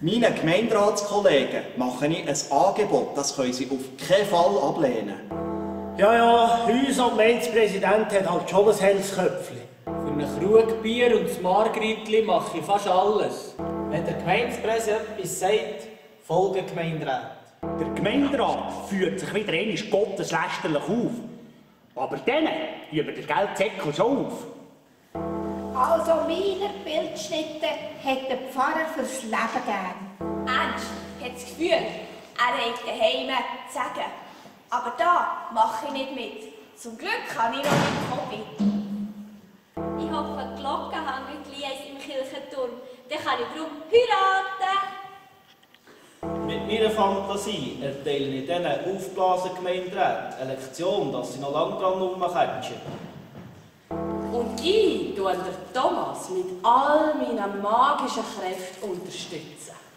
Meinen Gemeinderatskollegen mache ich ein Angebot, das können sie auf keinen Fall ablehnen. Ja, ja, unser Gemeindepräsident hat halt schon ein helles Köpfchen. Für einen Krug Bier und das Margritli mache ich fast alles. Wenn der Gemeindepräsident etwas sagt, folgen die Gemeinderäte. Der Gemeinderat führt sich wieder einmal gotteslästerlich auf. Aber denen üben der Geldsäckel schon auf. Also meine Bildschnitte hat der Pfarrer fürs Leben gern. Ernst hat das Gefühl, er hat daheim zu sagen. Aber da mache ich nicht mit. Zum Glück habe ich noch ein Hobby. Ich hoffe, die Glocke hängt gleich im Kirchenturm. Dann kann ich darum heiraten. Mit meiner Fantasie erteile ich diesen aufgeblasenen Gemeinderäten eine Lektion, dass sie noch lange dran rumkätschen. Ich tue Thomas mit all meinen magischen Kräften unterstützen.